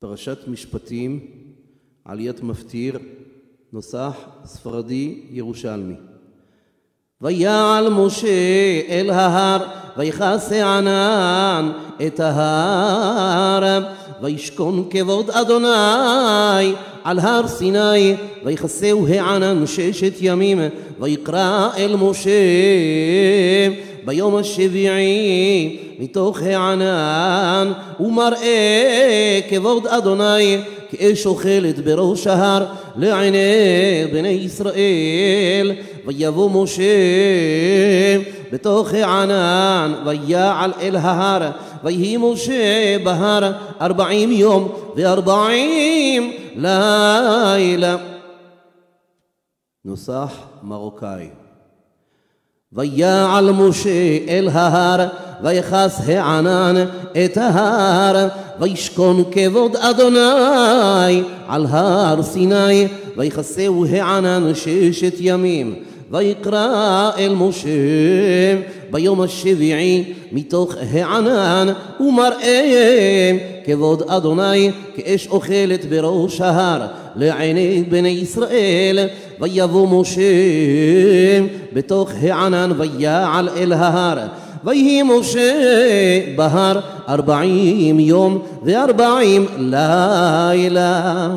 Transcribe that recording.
פרשת משפטים, עליית מפטיר, נוסח ספרדי ירושלמי. ויעל משה אל ההר, ויכסה ענן את ההר, וישכון כבוד אדוני על הר סיני, ויכסהו הענן ששת ימים, ויקרא אל משה ביום השביעי מתוך הענן, ומראה כבוד אדוני כאש אוכלת בראש ההר לעיני בני ישראל. ויבוא משה בתוך הענן, ויעל אל ההר, ויהי משה בהר ארבעים יום וארבעים לילה. נוסח מרוקאי ויעל משה אל ההר, ויכס הענן את ההר, וישכון כבוד אדוני על הר סיני, ויכסהו הענן ששת ימים. ויקרא אל משה ביום השביעי מתוך הענן ומראה כבוד אדוני כאש אוכלת בראש ההר לעיני בני ישראל ויבוא משה בתוך הענן ויעל אל ההר. ויהי משה בהר ארבעים יום וארבעים לילה